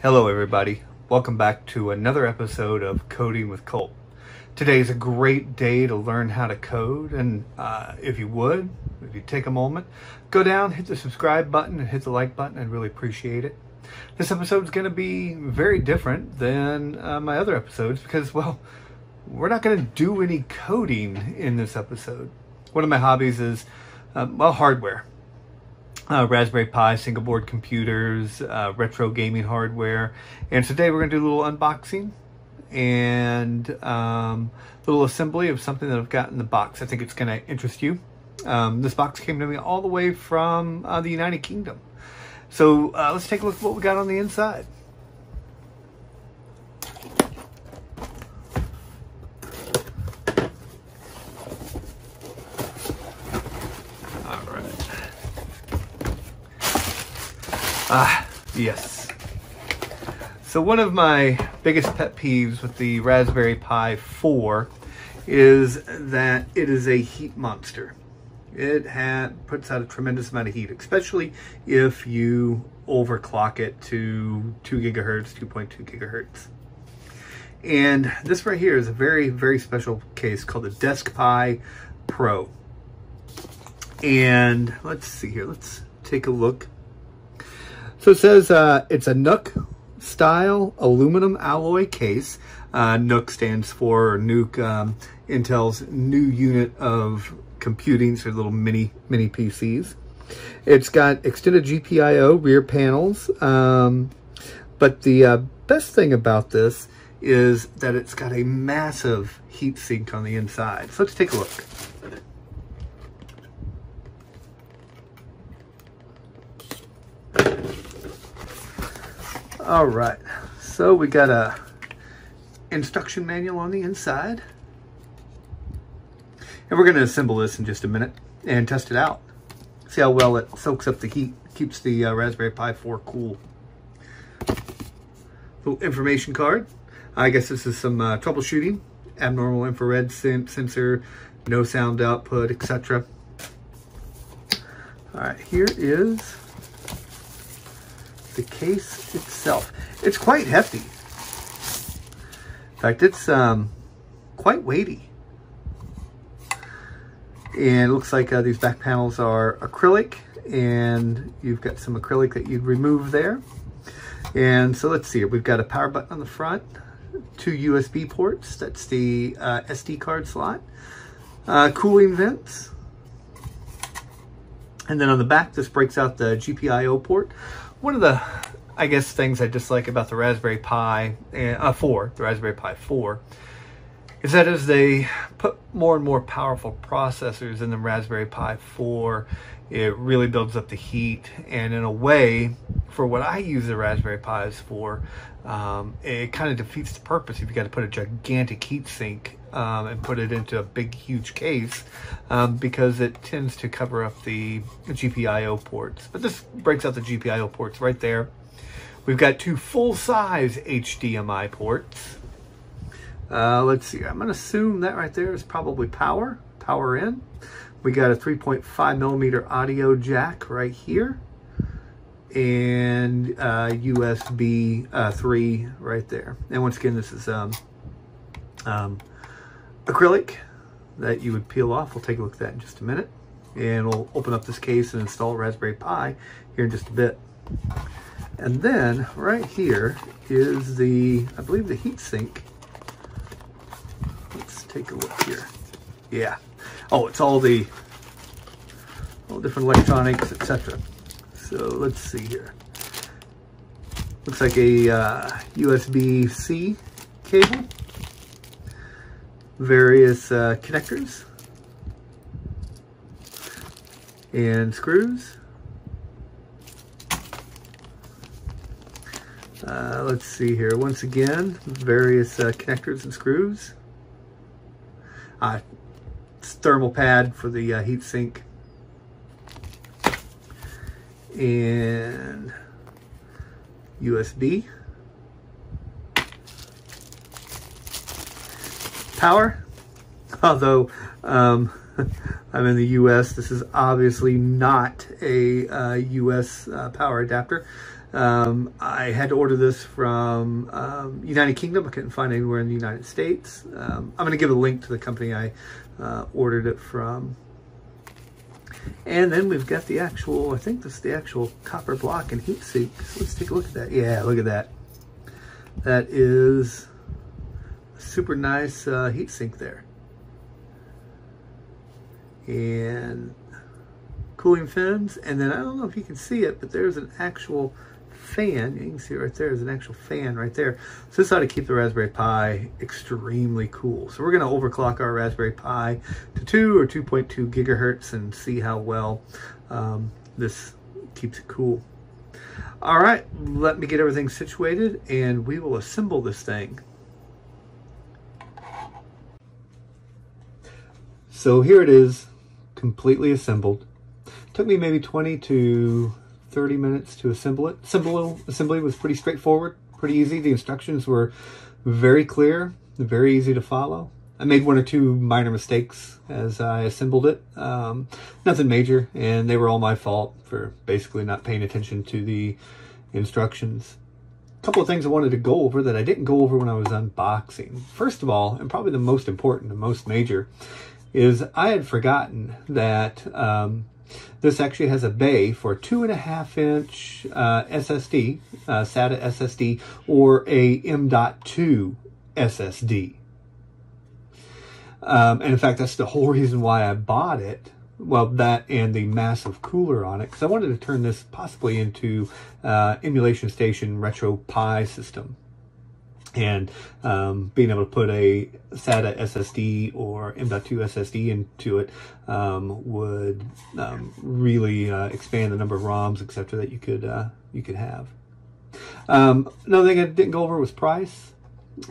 Hello, everybody. Welcome back to another episode of Coding with Culp. Today is a great day to learn how to code, and uh, if you would, if you take a moment, go down, hit the subscribe button, and hit the like button. I'd really appreciate it. This episode is going to be very different than uh, my other episodes because, well, we're not going to do any coding in this episode. One of my hobbies is, uh, well, hardware uh, Raspberry Pi, single board computers, uh, retro gaming hardware. And today we're going to do a little unboxing and um, a little assembly of something that I've got in the box. I think it's going to interest you. Um, this box came to me all the way from uh, the United Kingdom. So uh, let's take a look at what we got on the inside. Ah, yes. So one of my biggest pet peeves with the Raspberry Pi 4 is that it is a heat monster. It puts out a tremendous amount of heat, especially if you overclock it to 2 gigahertz, 2.2 gigahertz. And this right here is a very, very special case called the DeskPi Pro. And let's see here, let's take a look so it says uh, it's a NUC style aluminum alloy case. Uh, NUC stands for NUC, um, Intel's new unit of computing, so little mini mini PCs. It's got extended GPIO rear panels, um, but the uh, best thing about this is that it's got a massive heat sink on the inside. So let's take a look. All right, so we got a instruction manual on the inside. And we're gonna assemble this in just a minute and test it out. See how well it soaks up the heat, keeps the uh, Raspberry Pi 4 cool. Little information card. I guess this is some uh, troubleshooting, abnormal infrared sensor, no sound output, etc. All right, here is the case itself. It's quite hefty. In fact, it's um, quite weighty. And it looks like uh, these back panels are acrylic and you've got some acrylic that you'd remove there. And so let's see, we've got a power button on the front, two USB ports, that's the uh, SD card slot, uh, cooling vents, and then on the back, this breaks out the GPIO port. One of the, I guess, things I dislike about the Raspberry Pi uh, 4, the Raspberry Pi 4, is that as they put more and more powerful processors in the Raspberry Pi 4, it really builds up the heat. And in a way, for what I use the Raspberry Pis for, um, it kind of defeats the purpose if you got to put a gigantic heat sink um, and put it into a big, huge case um, because it tends to cover up the GPIO ports. But this breaks out the GPIO ports right there. We've got two full-size HDMI ports. Uh, let's see, I'm to assume that right there is probably power, power in. We got a 3.5 millimeter audio jack right here and uh, USB uh, 3 right there. And once again, this is um, um, acrylic that you would peel off. We'll take a look at that in just a minute. And we'll open up this case and install Raspberry Pi here in just a bit. And then right here is the, I believe the heat sink. Let's take a look here. Yeah. Oh, it's all the all different electronics, etc. So let's see here. Looks like a uh, USB-C cable various uh, connectors and screws. Uh, let's see here. Once again, various uh, connectors and screws. Uh, thermal pad for the uh, heat sink. And USB. power. Although um, I'm in the US, this is obviously not a uh, US uh, power adapter. Um, I had to order this from um, United Kingdom. I couldn't find anywhere in the United States. Um, I'm going to give a link to the company I uh, ordered it from. And then we've got the actual, I think this is the actual copper block and heat sink. Let's take a look at that. Yeah, look at that. That is a super nice uh, heat sink there. And cooling fins. And then I don't know if you can see it, but there's an actual fan. You can see right there. There's an actual fan right there. So this ought to keep the Raspberry Pi extremely cool. So we're going to overclock our Raspberry Pi to 2 or 2.2 gigahertz and see how well um, this keeps it cool. All right, let me get everything situated and we will assemble this thing. So here it is, completely assembled. Took me maybe 20 to 30 minutes to assemble it. Assemble, assembly was pretty straightforward, pretty easy. The instructions were very clear, very easy to follow. I made one or two minor mistakes as I assembled it. Um, nothing major, and they were all my fault for basically not paying attention to the instructions. A couple of things I wanted to go over that I didn't go over when I was unboxing. First of all, and probably the most important and most major, is I had forgotten that um, this actually has a bay for two and a half inch uh, SSD, uh, SATA SSD, or a M.2 SSD. Um, and in fact, that's the whole reason why I bought it. Well, that and the massive cooler on it, because I wanted to turn this possibly into uh, emulation station RetroPie system and um, being able to put a SATA SSD or M.2 SSD into it um, would um, really uh, expand the number of ROMs, etc., that you could uh, you could have. Um, another thing I didn't go over was price.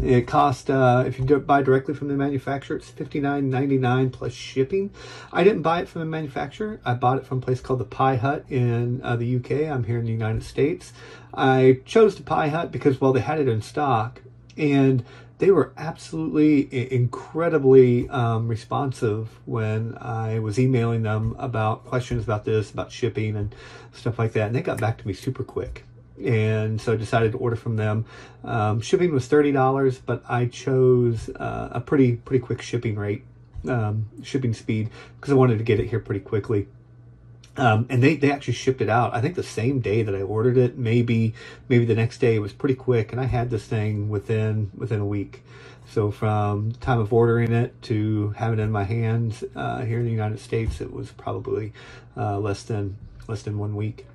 It cost uh, if you buy directly from the manufacturer, it's fifty nine ninety nine plus shipping. I didn't buy it from the manufacturer. I bought it from a place called the Pi Hut in uh, the UK. I'm here in the United States. I chose the Pi Hut because while they had it in stock and they were absolutely incredibly um, responsive when I was emailing them about questions about this, about shipping and stuff like that. And they got back to me super quick. And so I decided to order from them. Um, shipping was thirty dollars, but I chose uh, a pretty pretty quick shipping rate, um, shipping speed because I wanted to get it here pretty quickly. Um, and they, they actually shipped it out. I think the same day that I ordered it, maybe maybe the next day. It was pretty quick, and I had this thing within within a week. So from time of ordering it to having it in my hands uh, here in the United States, it was probably uh, less than less than one week.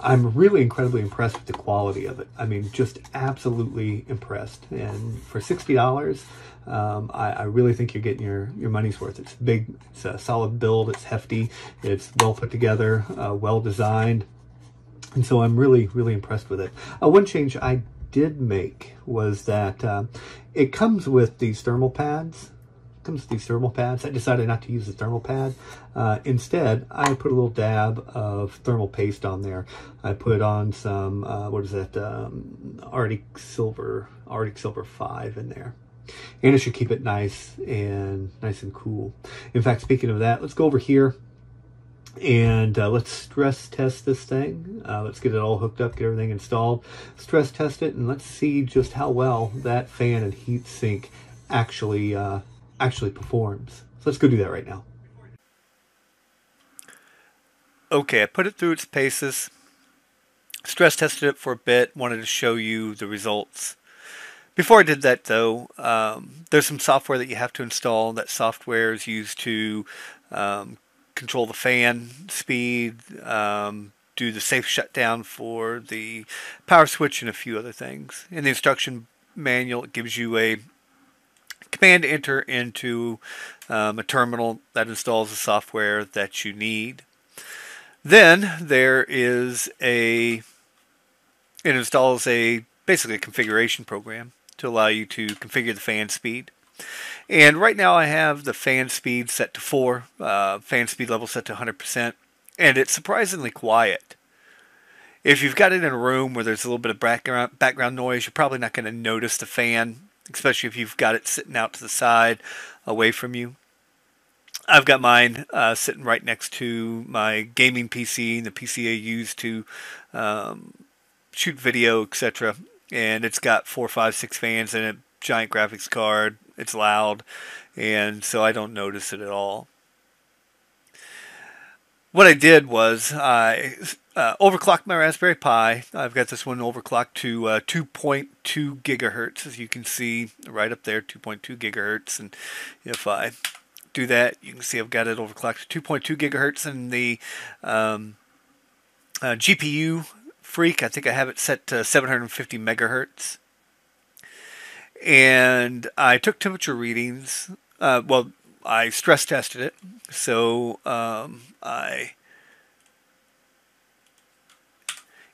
I'm really incredibly impressed with the quality of it. I mean, just absolutely impressed. And for sixty dollars, um, I, I, really think you're getting your your money's worth. It's big, it's a solid build, it's hefty, it's well put together, uh, well designed, and so I'm really really impressed with it. Uh, one change I did make was that uh, it comes with these thermal pads comes with these thermal pads. I decided not to use the thermal pad. Uh, instead, I put a little dab of thermal paste on there. I put on some, uh, what is that, um, Arctic Silver, Arctic Silver 5 in there. And it should keep it nice and nice and cool. In fact, speaking of that, let's go over here and uh, let's stress test this thing. Uh, let's get it all hooked up, get everything installed, stress test it, and let's see just how well that fan and heat sink actually uh, actually performs. So let's go do that right now. Okay, I put it through its paces, stress tested it for a bit, wanted to show you the results. Before I did that though, um, there's some software that you have to install. That software is used to um, control the fan speed, um, do the safe shutdown for the power switch and a few other things. In the instruction manual, it gives you a command enter into um, a terminal that installs the software that you need. Then there is a it installs a basically a configuration program to allow you to configure the fan speed. And right now I have the fan speed set to 4, uh, fan speed level set to 100%, and it's surprisingly quiet. If you've got it in a room where there's a little bit of background, background noise, you're probably not going to notice the fan especially if you've got it sitting out to the side away from you. I've got mine uh, sitting right next to my gaming PC, and the PC I use to um, shoot video, etc. And it's got four, five, six fans in it, giant graphics card. It's loud, and so I don't notice it at all. What I did was I uh, overclocked my Raspberry Pi. I've got this one overclocked to uh, 2.2 gigahertz, as you can see right up there, 2.2 gigahertz. And if I do that, you can see I've got it overclocked to 2.2 gigahertz. And the um, uh, GPU freq, I think I have it set to 750 megahertz. And I took temperature readings. Uh, well, I stress tested it. So um, I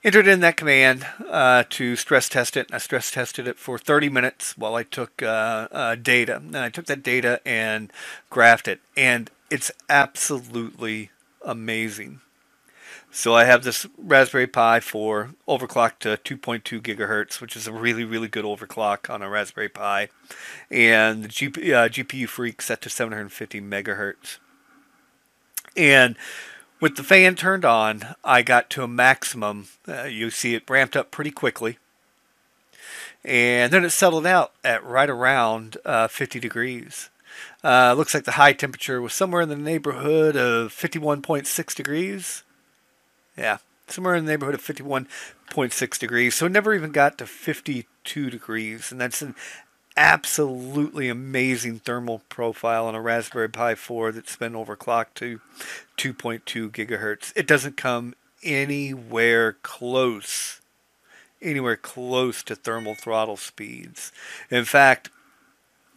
entered in that command uh, to stress test it. I stress tested it for 30 minutes while I took uh, uh, data. And I took that data and graphed it, and it's absolutely amazing. So I have this Raspberry Pi 4 overclocked to 2.2 gigahertz, which is a really, really good overclock on a Raspberry Pi, and the GP, uh, GPU freq set to 750 megahertz. And with the fan turned on, I got to a maximum. Uh, you see it ramped up pretty quickly. And then it settled out at right around uh, 50 degrees. Uh, looks like the high temperature was somewhere in the neighborhood of 51.6 degrees. Yeah, somewhere in the neighborhood of 51.6 degrees. So it never even got to 52 degrees. And that's an absolutely amazing thermal profile on a Raspberry Pi 4 that's been overclocked to 2.2 gigahertz. It doesn't come anywhere close, anywhere close to thermal throttle speeds. In fact,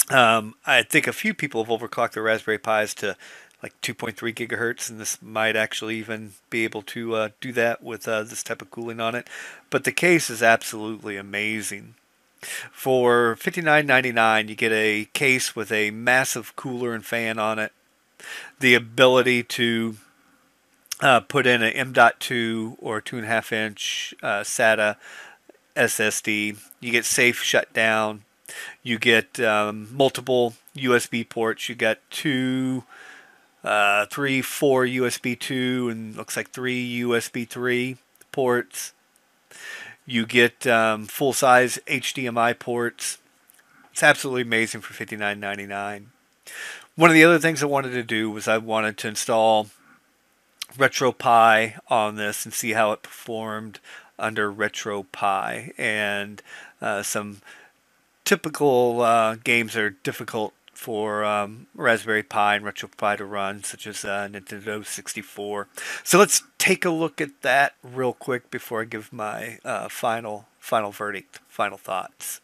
um, I think a few people have overclocked their Raspberry Pis to like 2.3 gigahertz, and this might actually even be able to uh, do that with uh, this type of cooling on it. But the case is absolutely amazing. For $59.99, you get a case with a massive cooler and fan on it, the ability to uh, put in an M.2 or 2.5 inch uh, SATA SSD. You get safe shutdown. You get um, multiple USB ports. You got two, uh, three, four USB 2, and looks like three USB 3 ports. You get um, full size HDMI ports. It's absolutely amazing for $59.99. One of the other things I wanted to do was I wanted to install RetroPie on this and see how it performed under RetroPie. And uh, some typical uh, games are difficult for um, Raspberry Pi and RetroPie to run, such as uh, Nintendo 64. So let's take a look at that real quick before I give my uh, final final verdict, final thoughts.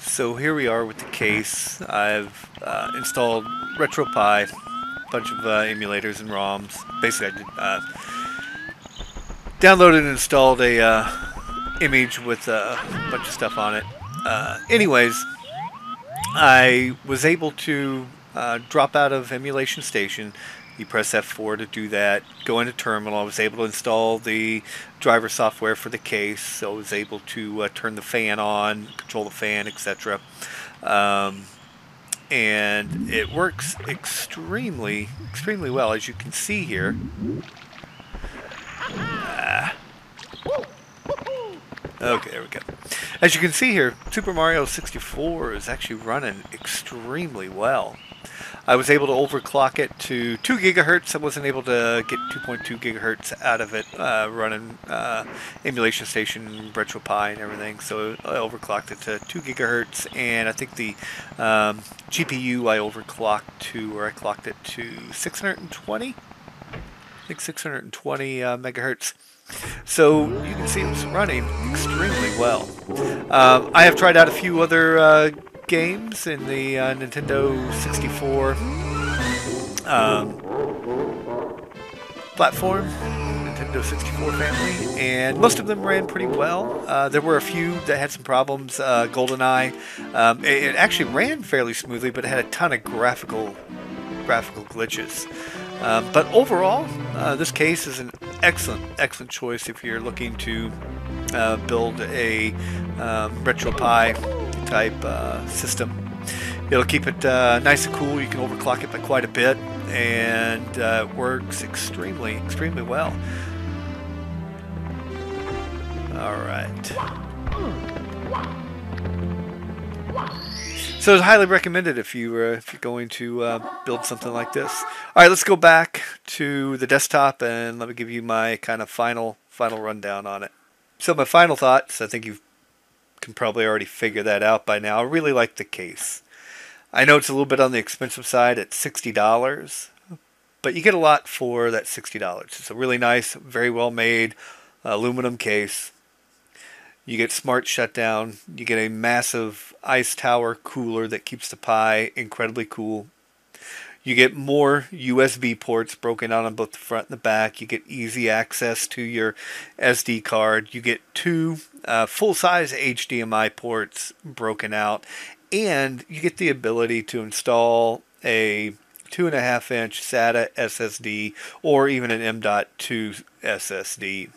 So here we are with the case. I've uh, installed RetroPie, a bunch of uh, emulators and ROMs. Basically, I did, uh, downloaded and installed a uh, image with a bunch of stuff on it. anyways, I was able to uh, drop out of Emulation Station. You press F4 to do that. Go into Terminal. I was able to install the driver software for the case. So I was able to uh, turn the fan on, control the fan, etc. Um, and it works extremely, extremely well, as you can see here. Uh, okay, there we go. As you can see here, Super Mario 64 is actually running extremely well. I was able to overclock it to 2 gigahertz. I wasn't able to get 2.2 gigahertz out of it uh, running uh, emulation station, RetroPie, and everything. So I overclocked it to 2 gigahertz, and I think the um, GPU I overclocked to, or I clocked it to 620. I think 620 uh, megahertz. So you can see it's running extremely well. Uh, I have tried out a few other uh, games in the uh, Nintendo 64 um, platform, Nintendo 64 family, and most of them ran pretty well. Uh, there were a few that had some problems. Uh, GoldenEye, um, it, it actually ran fairly smoothly, but it had a ton of graphical graphical glitches. Um, but overall, uh, this case is an excellent, excellent choice if you're looking to uh, build a um, RetroPie type uh, system. It'll keep it uh, nice and cool. You can overclock it by quite a bit, and uh, it works extremely, extremely well. All right. So it's highly recommended if you uh, if you're going to uh, build something like this. All right, let's go back to the desktop and let me give you my kind of final final rundown on it. So my final thoughts, I think you can probably already figure that out by now. I really like the case. I know it's a little bit on the expensive side at sixty dollars, but you get a lot for that sixty dollars. It's a really nice, very well made aluminum case. You get smart shutdown. You get a massive ice tower cooler that keeps the Pi incredibly cool. You get more USB ports broken out on both the front and the back. You get easy access to your SD card. You get two uh, full size HDMI ports broken out. And you get the ability to install a two and a half inch SATA SSD or even an M.2 SSD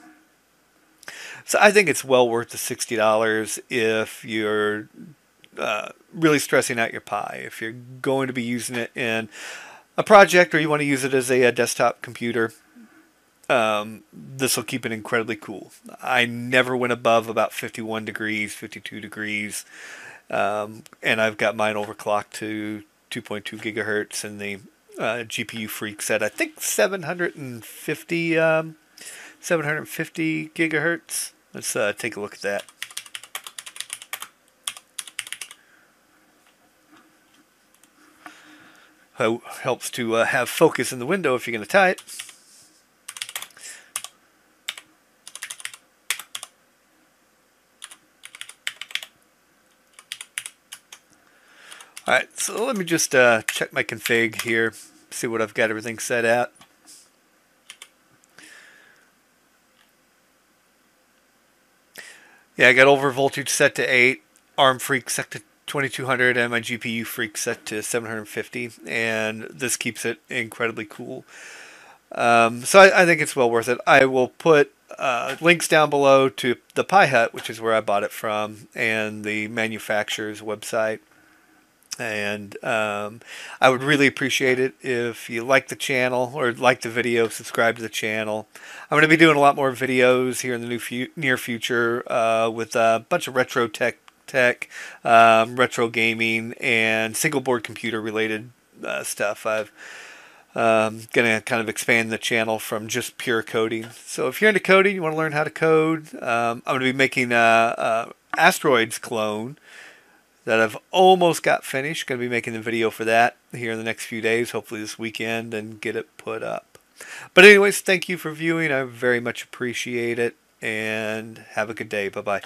so I think it's well worth the sixty dollars if you're uh, really stressing out your Pi. If you're going to be using it in a project or you want to use it as a, a desktop computer, um, this will keep it incredibly cool. I never went above about 51 degrees, 52 degrees, um, and I've got mine overclocked to 2.2 gigahertz, and the uh, GPU freq said I think 750 um, 750 gigahertz. Let's uh, take a look at that. helps to uh, have focus in the window if you're going to type. Alright, so let me just uh, check my config here, see what I've got everything set at. Yeah, I got over voltage set to 8, ARM freq set to 2200, and my GPU freq set to 750, and this keeps it incredibly cool. Um, so I, I, think it's well worth it. I will put uh, links down below to the Pi Hut, which is where I bought it from, and the manufacturer's website. And um, I would really appreciate it if you like the channel or like the video, subscribe to the channel. I'm going to be doing a lot more videos here in the new fu near future uh, with a bunch of retro tech, tech, um, retro gaming, and single board computer related uh, stuff. I've um, going to kind of expand the channel from just pure coding. So if you're into coding, you want to learn how to code, um, I'm going to be making a asteroids clone that I've almost got finished. Going to be making the video for that here in the next few days, hopefully this weekend, and get it put up. But anyways, thank you for viewing. I very much appreciate it, and have a good day. Bye-bye.